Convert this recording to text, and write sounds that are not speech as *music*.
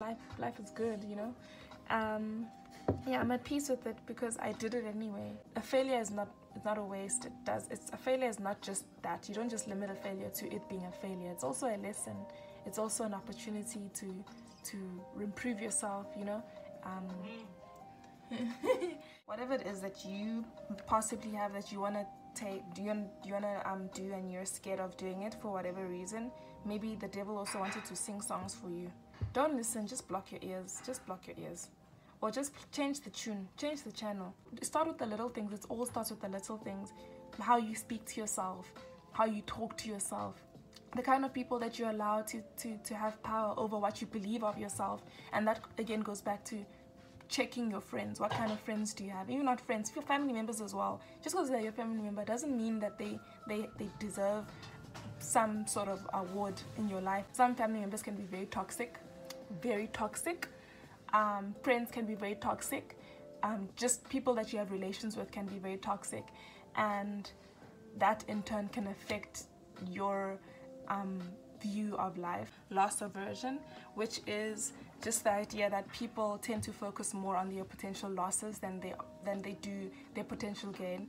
life life is good you know? Um yeah i'm at peace with it because i did it anyway. A failure is not it's not a waste. It does it's a failure is not just that. You don't just limit a failure to it being a failure. It's also a lesson. It's also an opportunity to to improve yourself you know? Um *laughs* whatever it is that you possibly have that you want to take do you, you want to um do and you're scared of doing it for whatever reason maybe the devil also wanted to sing songs for you. Don't listen just block your ears just block your ears. Or just change the tune change the channel. Start with the little things it all starts with the little things. How you speak to yourself how you talk to yourself. The kind of people that you allow to, to, to have power over what you believe of yourself. And that again goes back to checking your friends. What kind of friends do you have? Even not friends your family members as well. Just because they're your family member doesn't mean that they they they deserve some sort of award in your life. Some family members can be very toxic very toxic. Um, friends can be very toxic. Um, just people that you have relations with can be very toxic. And that in turn can affect your um, view of life loss aversion which is just the idea that people tend to focus more on their potential losses than they than they do their potential gain